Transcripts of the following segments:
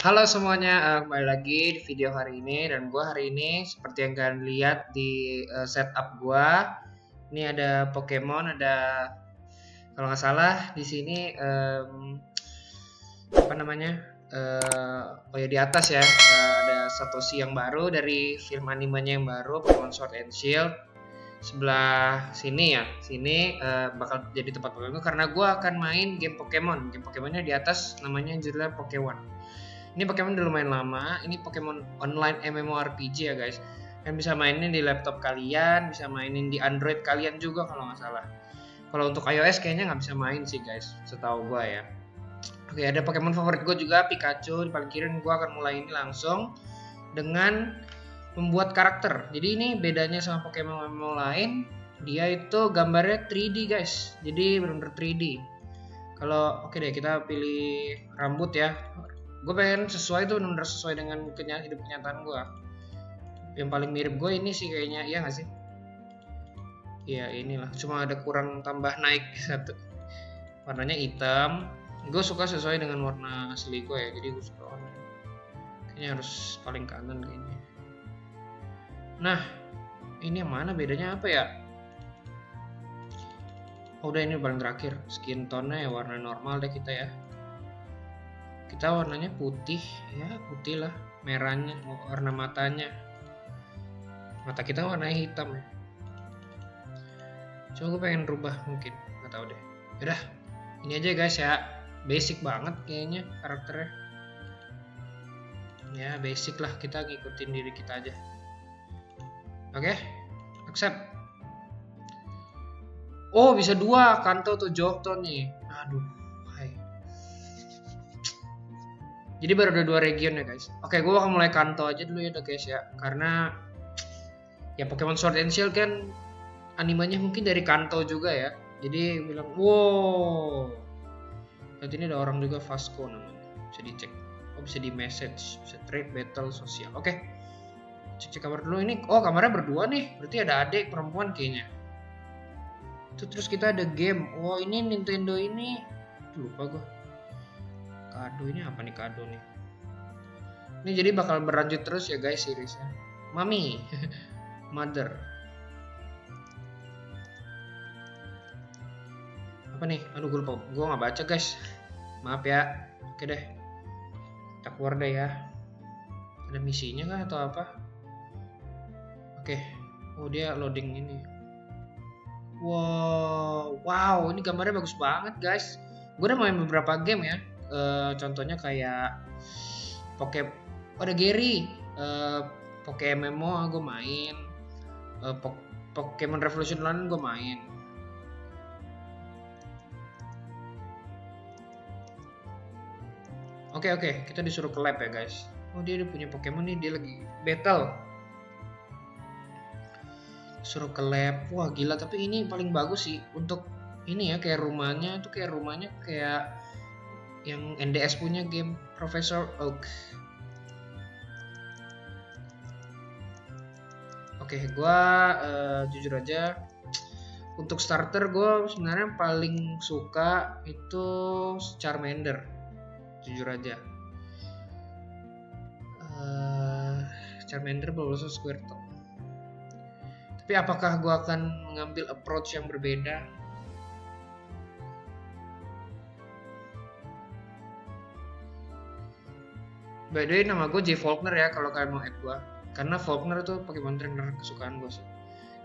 Halo semuanya, uh, kembali lagi di video hari ini. Dan gue hari ini seperti yang kalian lihat di uh, setup gue, ini ada Pokemon, ada kalau nggak salah di sini um, apa namanya? Uh, oh ya di atas ya uh, ada Satoshi yang baru dari film animenya yang baru Pokemon Sword and Shield. Sebelah sini ya sini uh, bakal jadi tempat Pokemon karena gue akan main game Pokemon. Game Pokemonnya di atas namanya judulnya Pokemon ini Pokemon udah lumayan lama ini Pokemon online MMORPG ya guys yang bisa mainin di laptop kalian bisa mainin di Android kalian juga kalau nggak salah kalau untuk iOS kayaknya nggak bisa main sih guys setahu gue ya Oke ada Pokemon favorit gue juga Pikachu di paling kiri gue akan mulai ini langsung dengan membuat karakter. Jadi ini bedanya sama Pokemon MMO lain, dia itu gambarnya 3D guys. Jadi benar-benar 3D. Kalau oke okay deh kita pilih rambut ya. Gue pengen sesuai tuh benar-benar sesuai dengan kenyataan hidup kenyataan gue. Yang paling mirip gue ini sih kayaknya, iya gak sih? Iya inilah, cuma ada kurang tambah naik satu. Warnanya hitam. Gue suka sesuai dengan warna asli gue ya, jadi gue suka warna. Kayaknya harus paling kanan kayaknya. Nah, ini yang mana bedanya apa ya? Oh, udah ini paling terakhir. Skin tone-nya ya warna normal deh kita ya. Kita warnanya putih, ya putih lah. Merahnya, warna matanya. Mata kita warnanya hitam ya. Coba gue pengen rubah mungkin, nggak tahu deh. Yaudah, ini aja guys ya. Basic banget kayaknya karakternya. Ya basic lah kita ngikutin diri kita aja. Oke, okay, accept. Oh, bisa dua Kanto tuh Johto nih. Aduh, Jadi baru ada dua region ya guys. Oke, gue bakal mulai Kanto aja dulu ya guys ya. Karena ya Pokemon Sword and Shield kan animenya mungkin dari Kanto juga ya. Jadi bilang, wow. Berarti ini ada orang juga Vasco namanya. Bisa dicek. Oh, bisa di message, bisa trade battle sosial. Oke. Cek cek kamar dulu ini oh kamarnya berdua nih berarti ada adik perempuan kayaknya itu terus kita ada game oh ini Nintendo ini lupa gue kado ini apa nih kado nih? Ini jadi bakal berlanjut terus ya guys seriesnya. Mami mother. Apa nih? Aduh gue lupa. Gue nggak baca guys. Maaf ya. Oke deh. Kita keluar deh ya. Ada misinya kah atau apa? Oke, oh dia loading ini. Wow, wow, ini gambarnya bagus banget guys. Gue udah main beberapa game ya. Uh, contohnya kayak Poke, oh, ada Gary, uh, Poke MMO gue main, uh, po Pokemon Revolution Land gue main. Oke okay, oke, okay. kita disuruh ke lab ya guys. Oh dia udah punya Pokemon nih, dia lagi battle suruh ke lab wah gila tapi ini paling bagus sih untuk ini ya kayak rumahnya itu kayak rumahnya kayak yang NDS punya game Professor Oak. Oke okay, gue uh, jujur aja untuk starter gue sebenarnya paling suka itu Charmander. Jujur aja. Uh, Charmander belum Squirtle tapi apakah gue akan mengambil approach yang berbeda? By the way, nama gue J Faulkner ya kalau kalian mau add gue. Karena Faulkner itu Pokemon trainer kesukaan gue sih.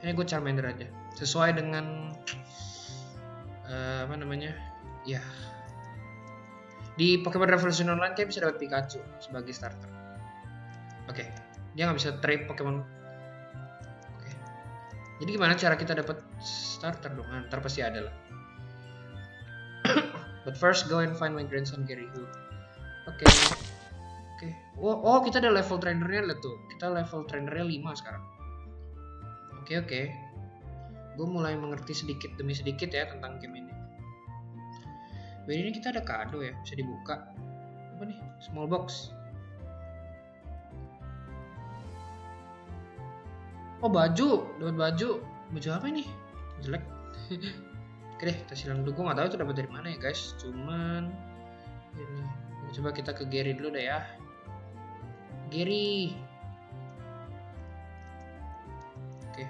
Ini gue Charmander aja. Sesuai dengan uh, apa namanya? Ya. Di Pokemon Revolution Online kayak bisa dapat Pikachu sebagai starter. Oke, okay. dia nggak bisa trade Pokemon jadi gimana cara kita dapat starter dong? Nah, ntar pasti ada lah. But first go and find my grandson Gary. Oke. Okay. Oke. Okay. Oh, oh, kita ada level trainernya lihat tuh. Kita level trainernya 5 sekarang. Oke, okay, oke. Okay. Gue mulai mengerti sedikit demi sedikit ya tentang game ini. Jadi ini kita ada kado ya, bisa dibuka. Apa nih? Small box. oh baju dapat baju baju apa ini jelek oke deh kita silang dulu gue nggak tahu itu dapat dari mana ya guys cuman ini coba kita ke Gary dulu deh ya Gary. Oke.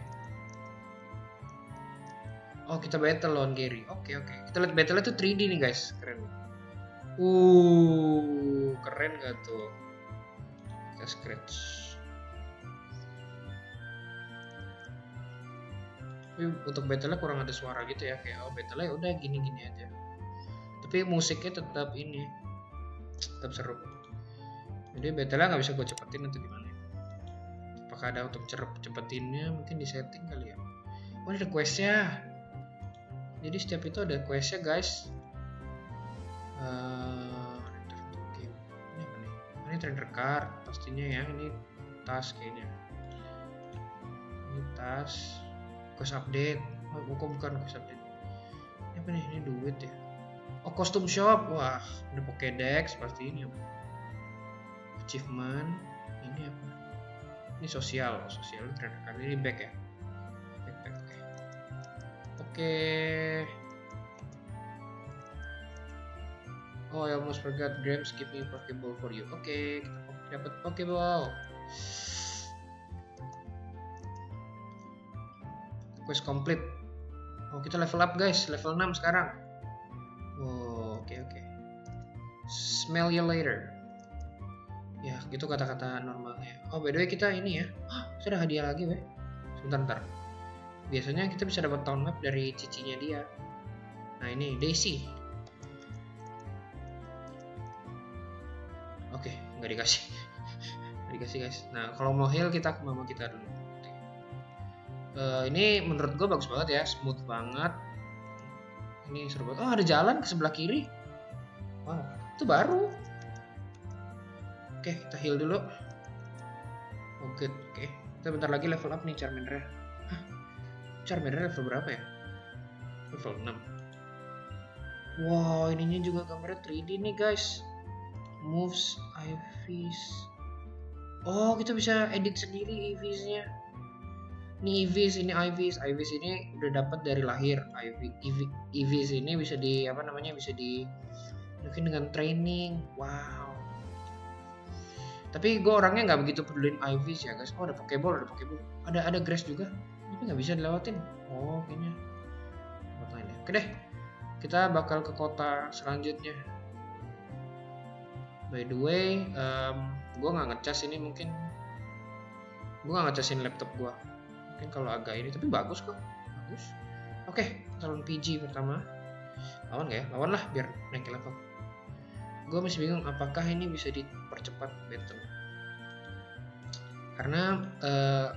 Oh, kita battle lawan Gary. Oke, oke. Kita lihat battle itu 3D nih, guys. Keren. Uh, keren gak tuh? Kita scratch. Tapi untuk battle kurang ada suara gitu ya, kayak oh battle udah gini-gini aja. Tapi musiknya tetap ini, tetap seru jadi battle nggak bisa gue cepetin atau gimana apakah ada untuk cepetinnya mungkin di setting kali ya. Oh ada questnya. Jadi setiap itu ada questnya guys. Uh, ini apa nih? Oh, ini trainer card pastinya ya. Ini tas kayaknya. Ini tas. Quest update. Oh kok bukan quest update? Ini apa nih? Ini duit ya? Oh kostum shop. Wah ada pokédex pasti ini apa achievement ini apa? Ini sosial sosial kali ini back ya? Back back oke. Okay. oh I almost forgot. Grams give me pokeball for you. Oke okay, kita dapat pokeball. Quest complete. Oh kita level up guys. Level 6 sekarang. Oh oke okay, oke. Okay. smell you later ya gitu kata-kata normalnya. Oh by the way kita ini ya. Sudah hadiah lagi weh. Sebentar ntar. Biasanya kita bisa dapat town map dari cicinya dia. Nah ini Daisy. Oke nggak dikasih. Nggak dikasih guys. Nah kalau mau heal kita ke mama kita dulu. Uh, ini menurut gue bagus banget ya. Smooth banget. Ini seru banget. Oh ada jalan ke sebelah kiri. Wow itu baru Oke, kita heal dulu. Oh good, oke. Kita bentar lagi level up nih Charmander. Hah? Charmander level berapa ya? Level 6. Wow, ininya juga gambarnya 3D nih guys. Moves, IVs. Oh, kita bisa edit sendiri IVs-nya. Ini IVs, ini IVs. IVs ini udah dapat dari lahir. IV, IV, IVs ini bisa di apa namanya? Bisa di mungkin dengan training. Wow tapi gue orangnya nggak begitu pedulin IVs ya guys. Oh ada pokeball ada pokeball ada ada grass juga. Tapi nggak bisa dilewatin. Oh kayaknya kota ini oke deh kita bakal ke kota selanjutnya. By the way um, gue nggak ngecas ini mungkin. Gue nggak ngecasin laptop gue mungkin kalau agak ini tapi bagus kok. Bagus. Oke talon PG pertama. Lawan gak ya? Lawan lah biar naik level gue masih bingung apakah ini bisa dipercepat battle karena uh,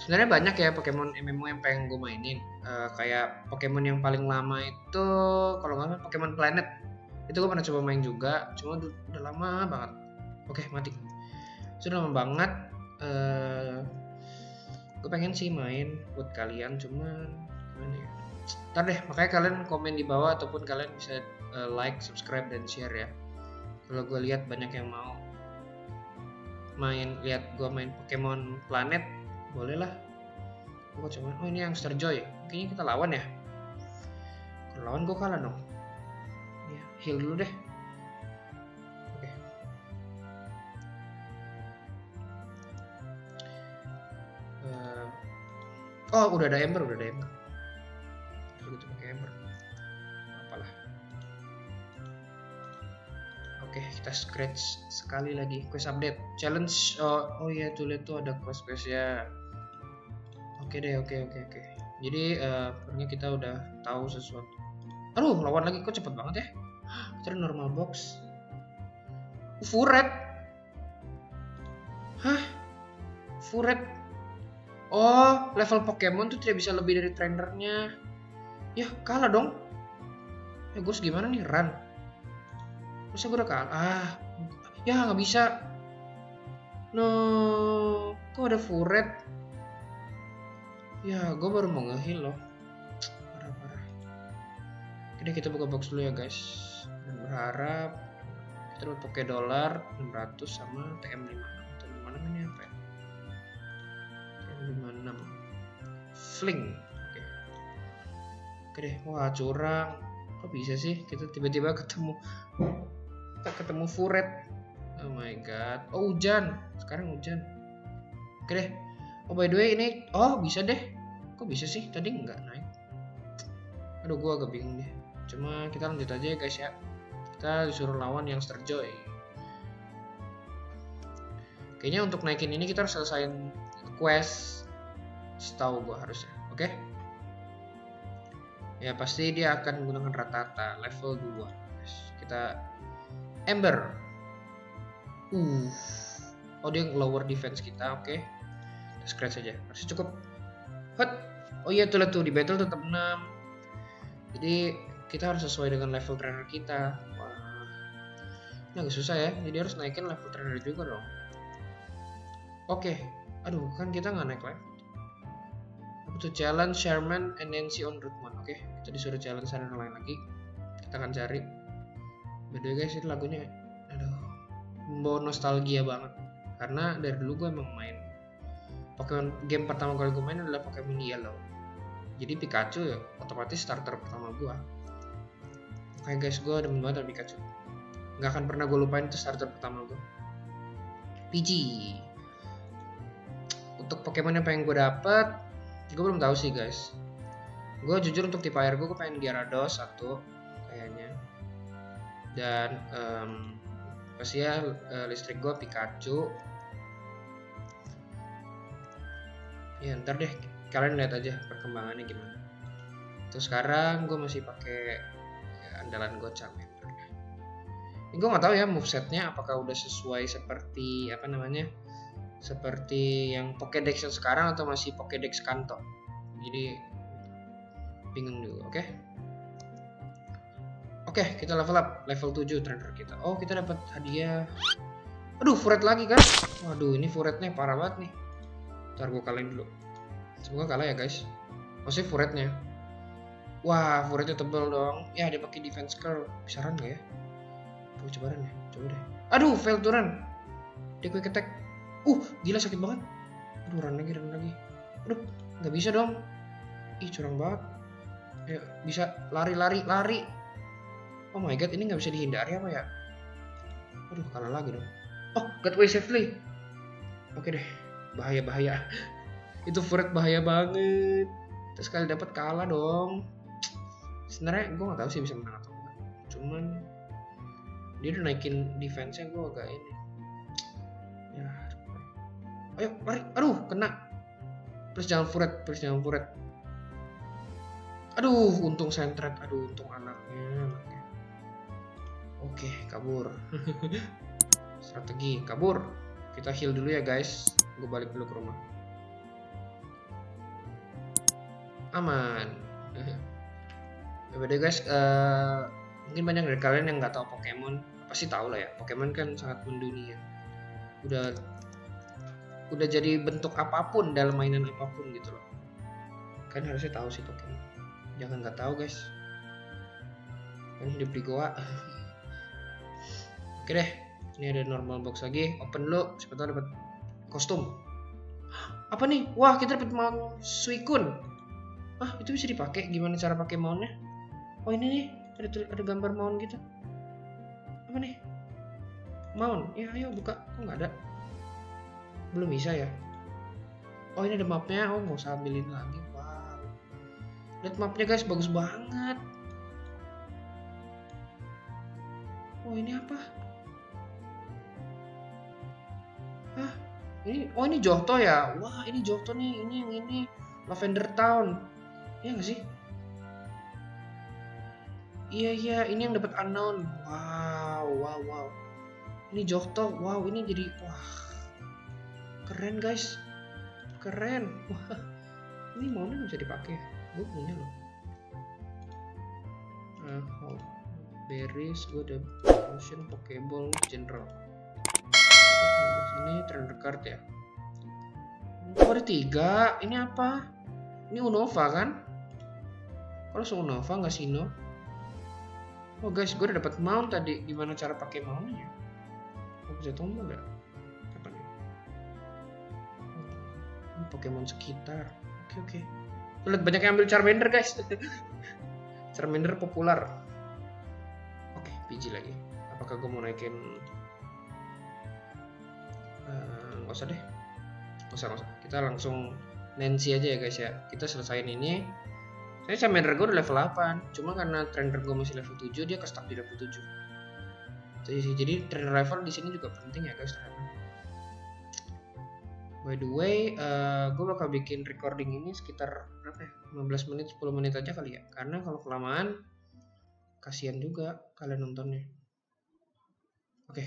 sebenarnya banyak ya Pokemon MMO yang pengen gue mainin. Uh, kayak Pokemon yang paling lama itu kalau nggak salah Pokemon Planet. Itu gue pernah coba main juga cuma udah, udah lama banget. Oke mati. Sudah lama banget uh, gue pengen sih main buat kalian cuman gimana ya. Ntar deh makanya kalian komen di bawah ataupun kalian bisa uh, like, subscribe dan share ya. Kalau gue lihat banyak yang mau main lihat gue main Pokemon Planet, boleh lah. Gue cuma oh ini yang Star Joy, kayaknya kita lawan ya. Kalau lawan gue kalah dong. Ya, heal dulu deh. Oke. Uh, oh udah ada Ember, udah ada Ember. Gitu pakai Ember. Kita scratch sekali lagi quest update. Challenge oh, oh iya tuh lihat tuh ada quest-quest ya. Oke deh, oke oke oke. Jadi uh, kita udah tahu sesuatu. Aduh, lawan lagi kok cepet banget ya. Kita normal box. Furet. Hah? Furet. Oh, level Pokemon tuh tidak bisa lebih dari trainernya. Ya, kalah dong. Ya, gue gimana nih? Run masa gue udah kalah ah ya nggak bisa. No kok ada furet? Ya gue baru mau ngehil loh. Parah parah oke kita buka box dulu ya guys. Dan berharap kita dapat poke dolar 600 sama TM 56 TM 56 ini apa ya? TM 56 fling. Oke. Oke deh wah curang. Kok bisa sih kita tiba-tiba ketemu kita ketemu furet. Oh my god. Oh hujan. Sekarang hujan. Oke deh. Oh by the way ini oh bisa deh. Kok bisa sih? Tadi nggak naik. Aduh gua agak bingung deh cuma kita lanjut aja ya guys ya. Kita disuruh lawan yang Joy. Kayaknya untuk naikin ini kita harus selesaiin quest setahu gua harusnya. Oke? Okay? ya pasti dia akan menggunakan rata-rata level 2 kita Ember uh. Oh dia lower defense kita oke. Okay. scratch aja harus cukup. Hot. oh iya tuh tuh di battle tetap 6 jadi kita harus sesuai dengan level trainer kita. Wah. Ini agak susah ya jadi harus naikin level trainer juga dong. Oke. Okay. aduh kan kita nggak naik level. Apa challenge Sherman and Nancy on 1 oke. Okay. kita disuruh challenge sana lain lagi. Kita akan cari beda guys itu lagunya aduh membawa nostalgia banget. Karena dari dulu gue emang main Pokemon game pertama kali gue main adalah Pokemon Yellow. Jadi Pikachu ya otomatis starter pertama gue oke guys gue demen banget sama Pikachu. Nggak akan pernah gue lupain itu starter pertama gue PG untuk Pokemon yang pengen gue dapet gue belum tahu sih guys. Gue jujur untuk tipe air gue gue pengen Gyarados satu kayaknya dan um, pasti ya uh, listrik gue Pikachu. Ya ntar deh kalian lihat aja perkembangannya gimana. Terus sekarang gue masih pakai ya, andalan gue Charmander ini gue nggak tahu ya movesetnya apakah udah sesuai seperti apa namanya seperti yang Pokédex yang sekarang atau masih Pokédex Kanto. Jadi bingung dulu oke? okay? Oke, okay, kita level up. Level 7 trainer kita. Oh, kita dapat hadiah. Aduh, furet lagi kan? Waduh, ini furetnya parah banget nih. Ntar gue kalahin dulu. Semoga kalah ya, guys. Maksudnya furetnya. Wah, furetnya tebel dong. Ya, dia pakai defense curl. Bisa run gak ya? Coba coba run ya. Coba deh. Aduh, fail to run. Dia quick attack. Uh, gila sakit banget. Aduh, run lagi, run lagi. Aduh, nggak bisa dong. Ih, curang banget. Ya, bisa lari, lari, lari oh my god ini nggak bisa dihindari apa ya? Aduh kalah lagi dong. Oh got away safely oke deh bahaya bahaya. Itu Fred bahaya banget. Terus kali dapat kalah dong. Sebenarnya gue nggak tahu sih bisa menang atau enggak. Cuman dia udah naikin defense nya gue agak ini. Ya ayo mari aduh kena. Terus jangan furet terus jangan furet aduh untung sentret. Aduh untung anaknya Oke, kabur. Strategi kabur. Kita heal dulu ya guys. Gue balik dulu ke rumah. Aman. ya udah guys, uh, mungkin banyak dari kalian yang nggak tahu Pokemon. Pasti tahu lah ya. Pokemon kan sangat mendunia. Udah udah jadi bentuk apa pun dalam mainan apa pun gitu loh. Kan harusnya tahu sih Pokemon. Jangan nggak tahu guys. Kan hidup di goa. Oke deh, ini ada normal box lagi. Open dulu, siapa tahu dapat kostum. Apa nih? Wah, kita dapat mount Suicune. Ah, itu bisa dipakai. Gimana cara pakai mountnya? Oh, ini nih. Ada ada gambar mount gitu. Apa nih? Mount. Ya, ayo buka. Kok nggak ada? Belum bisa ya? Oh, ini ada mapnya. Oh, nggak usah ambilin lagi. Wow. Lihat mapnya guys, bagus banget. Oh, ini apa? Hah? Ini oh ini Johto ya? Wah, ini Johto nih. Ini yang ini Lavender Town. Iya gak sih? Iya iya, ini yang dapat unknown. Wow, wow, wow. Ini Johto. Wow, ini jadi wah. Keren, guys. Keren. Wah. Ini maunya bisa dipakai. Gue punya loh. Oh. Berries, gue ada potion, pokeball, general ini card ya? Oh ada tiga. Ini apa? Ini Unova kan? Kalau langsung Unova nggak Sino? Oh guys gue udah dapat mount tadi. Gimana cara pakai mountnya? Oh bisa tombol ya apa nih oh, Pokemon sekitar. Oke oke. Lihat banyak yang ambil Charmander guys. Charmander populer oke PG lagi. Apakah gue mau naikin nggak usah deh. Nggak usah, usah. Kita langsung Nancy aja ya guys ya. Kita selesain ini. Saya sama gue udah level 8 cuma karena trainer gue masih level 7 dia ke stuck di level 7 jadi, jadi trainer level di sini juga penting ya guys. By the way uh, gue bakal bikin recording ini sekitar berapa ya? 15 menit 10 menit aja kali ya. Karena kalau kelamaan kasihan juga kalian nontonnya. Oke okay,